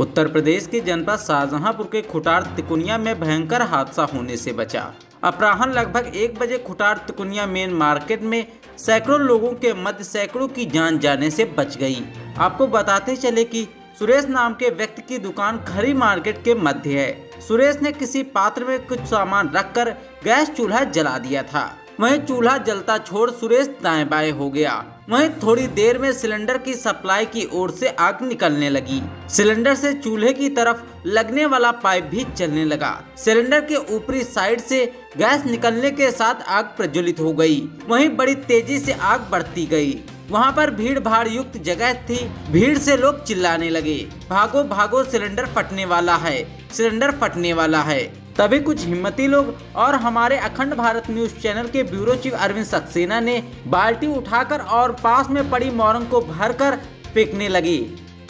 उत्तर प्रदेश के जनपद शाहजहांपुर के खुटार तिकुनिया में भयंकर हादसा होने से बचा। अपराहन लगभग एक बजे खुटार तिकुनिया मेन मार्केट में सैकड़ों लोगों के मध्य सैकड़ों की जान जाने से बच गई। आपको बताते चले कि सुरेश नाम के व्यक्ति की दुकान खरी मार्केट के मध्य है। सुरेश ने किसी पात्र में कुछ सामान रखकर गैस चूल्हा जला दिया था। वहीं चूल्हा जलता छोड़ सुरेश दाएँ बाएँ हो गया। वहीं थोड़ी देर में सिलेंडर की सप्लाई की ओर से आग निकलने लगी। सिलेंडर से चूल्हे की तरफ़ लगने वाला पाइप भी चलने लगा। सिलेंडर के ऊपरी साइड से गैस निकलने के साथ आग प्रज्वलित हो गई। वहीं बड़ी तेज़ी से आग बढ़ती गई। वहाँ पर भीड़ भाड़ युक्त जगह थी। भीड़ से लोग चिल्लाने लगे। भागो भागो सिलेंडर फटने वाला है। सिलेंडर फटने वाला है। तभी कुछ हिम्मती लोग और हमारे अखंड भारत न्यूज़ चैनल के ब्यूरो चीफ अरविंद सक्सेना ने बाल्टी उठाकर और पास में पड़ी मोरंग को भरकर फेंकने लगी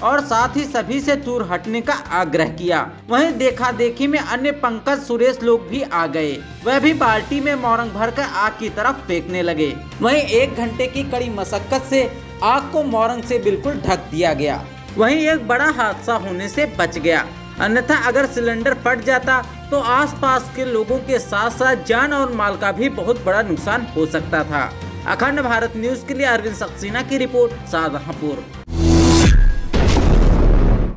और साथ ही सभी से दूर हटने का आग्रह किया। वहीं देखा देखी में अन्य पंकज सुरेश लोग भी आ गए। वह भी बाल्टी में मोरंग भरकर आग की तरफ़ फेंकने लगे। वहीं एक घंटे की कड़ी मशक्कत से आग को मोरंग से बिल्कुल ढक दिया गया। वहीं एक बड़ा हादसा होने से बच गया। अन्यथा अगर सिलेंडर फट जाता तो आसपास के लोगों के साथ साथ जान और माल का भी बहुत बड़ा नुकसान हो सकता था। अखंड भारत न्यूज़ के लिए अरविंद सक्सेना की रिपोर्ट शाहजहांपुर।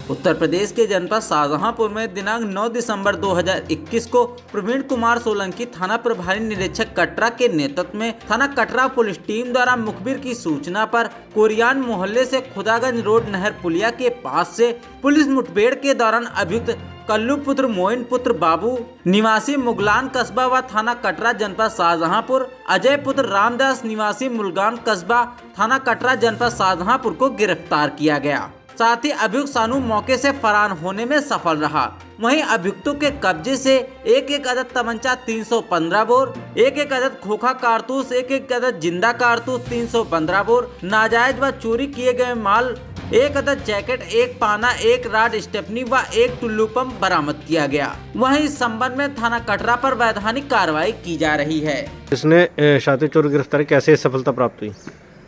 उत्तर प्रदेश के जनपद शाहजहांपुर में दिनांक 9 दिसंबर 2021 को प्रवीण कुमार सोलंकी थाना प्रभारी निरीक्षक कटरा के नेतृत्व में थाना कटरा पुलिस टीम द्वारा मुखबिर की सूचना पर कोरियान मोहल्ले से खुदागंज रोड नहर पुलिया के पास से पुलिस मुठभेड़ के दौरान अभियुक्त कल्लू पुत्र, मोइन पुत्र बाबू, निवासी मुगलान कस्बा व थाना कटरा जनपद शाहजहांपुर अजय पुत्र रामदास, निवासी मुलगान कस्बा, थाना कटरा जनपद शाहजहांपुर को गिरफ़्तार किया गया। साथ ही अभियुक्त सानू मौके से फरार होने में सफल रहा। वहीं अभियुक्तों के कब्जे से एक एक अदद तमंचा 315 बोर, एक एक अदद खोखा कारतूस, एक एक अदद ज़िंदा कारतूस 315 बोर, नाजायज व चोरी किए गए माल, एक अदद जैकेट, एक पाना, एक राड स्टेपनी व एक टुल्लू पंप बरामद किया गया। वहीं इस संबंध में थाना कटरा पर वैधानिक कार्रवाई की जा रही है। इसने शातिर चोर गिरफ्तारी कैसे सफलता प्राप्त हुई।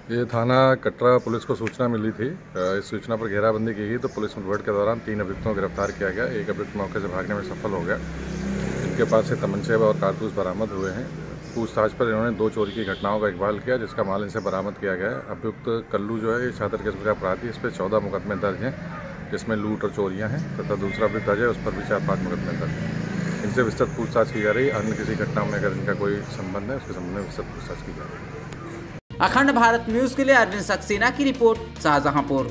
ये थाना कटरा पुलिस को सूचना मिली थी। इस सूचना पर घेराबंदी की गई तो पुलिस मुठभेड़ के दौरान तीन अभियुक्तों को गिरफ़्तार किया गया। एक अभियुक्त मौके से भागने में सफल हो गया। इनके पास से तमंचे और कारतूस बरामद हुए हैं। पूछताछ पर इन्होंने दो चोरी की घटनाओं का इकबाल किया, जिसका माल इनसे बरामद किया गया। अभियुक्त कल्लू जो है, ये छात्र किस्म का अपराधी, इस पर चौदह मुकदमे दर्ज हैं, जिसमें लूट और चोरियाँ हैं, तथा दूसरा भी दर्ज है, उस पर भी चार पाँच मुकदमे दर्ज हैं। इनसे विस्तृत पूछताछ की जा रही है। अन्य किसी घटना में अगर इनका कोई संबंध है, उसके संबंध में विस्तृत पूछताछ की जा रही है। अखंड भारत न्यूज़ के लिए अरविंद सक्सेना की रिपोर्ट शाहजहांपुर।